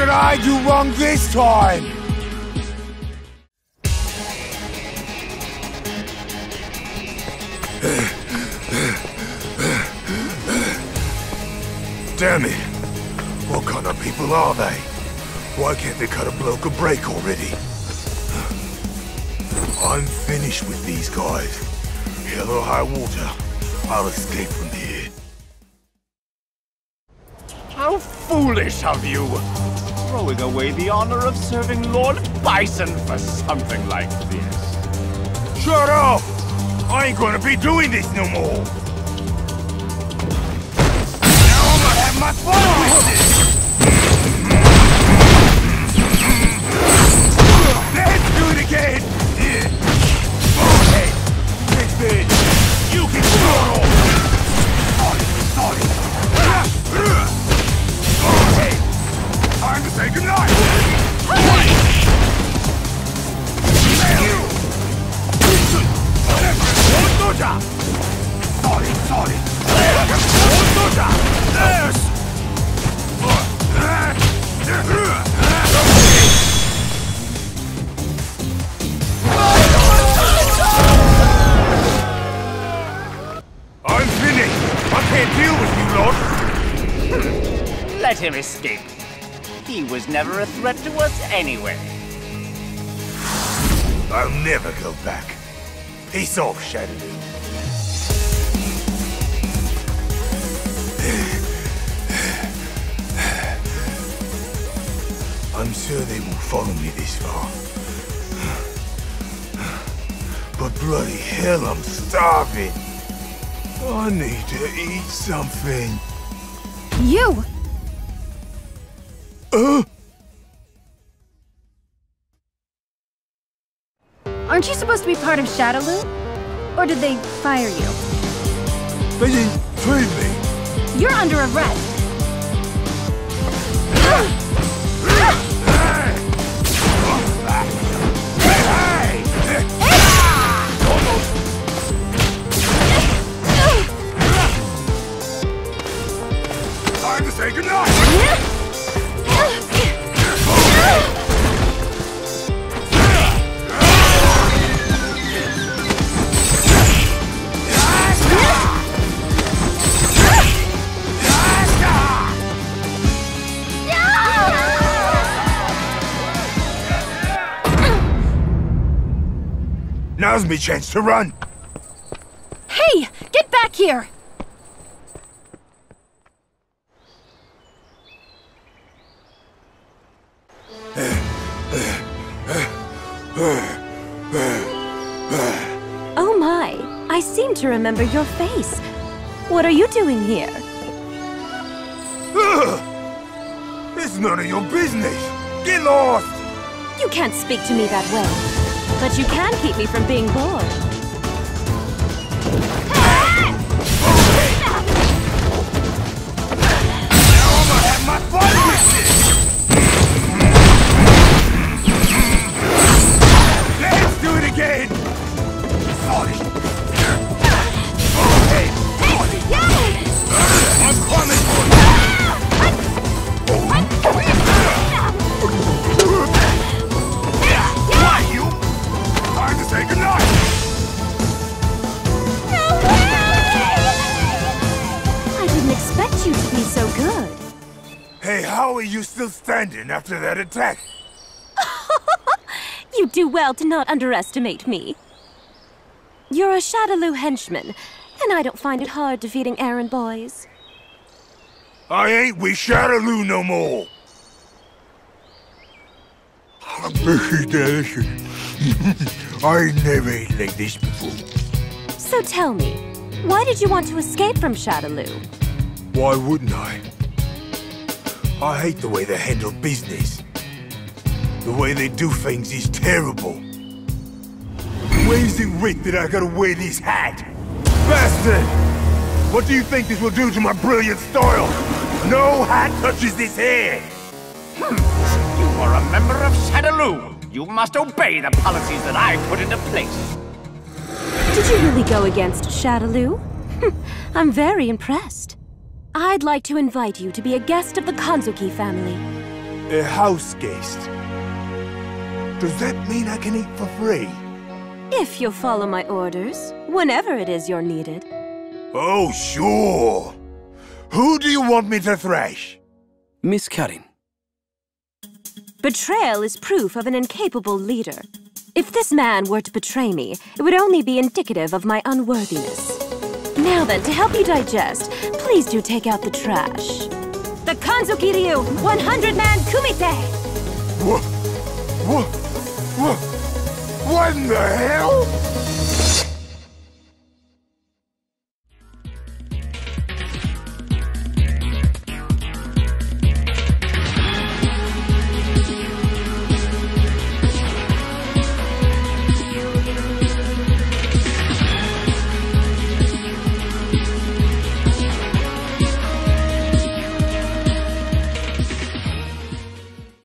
did I do wrong this time? Damn it! What kind of people are they? Why can't they cut a bloke a break already? I'm finished with these guys. Hell or high water, I'll escape from here. How foolish of you! Throwing away the honor of serving Lord Bison for something like this. Shut up! I ain't gonna be doing this no more! Now I'm gonna have my fun Sorry, sorry. Oh, yes! I'm finished! I can't deal with you, Lord! Let him escape. He was never a threat to us anyway. I'll never go back. Peace off, Shadaloo. Sure they won't follow me this far. But bloody hell, I'm starving. I need to eat something. You! Uh? Aren't you supposed to be part of Shadaloo? Or did they fire you? They didn't train me. You're under arrest. Time to say goodnight! Now's me chance to run! Hey! Get back here! Oh my, I seem to remember your face. What are you doing here? Ugh! It's none of your business! Get lost! You can't speak to me that way. But you can keep me from being bored. Expect you to be so good. Hey, how are you still standing after that attack? You do well to not underestimate me. You're a Shadaloo henchman, and I don't find it hard defeating errand boys. I ain't with Shadaloo no more! delicious. I never ate like this before. So tell me, why did you want to escape from Shadaloo? Why wouldn't I? I hate the way they handle business. The way they do things is terrible. Where's it writ that I gotta wear this hat? Bastard! What do you think this will do to my brilliant style? No hat touches this hair! Hmm. You are a member of Shadaloo. You must obey the policies that I put into place. Did you really go against Shadaloo? I'm very impressed. I'd like to invite you to be a guest of the Kanzuki family. A house guest. Does that mean I can eat for free? If you'll follow my orders, whenever it is you're needed. Oh, sure. Who do you want me to thrash? Miss Karin. Betrayal is proof of an incapable leader. If this man were to betray me, it would only be indicative of my unworthiness. Now then, to help you digest, please do take out the trash. The Kanzukiryu 100-man kumite! What? What? What? What in the hell?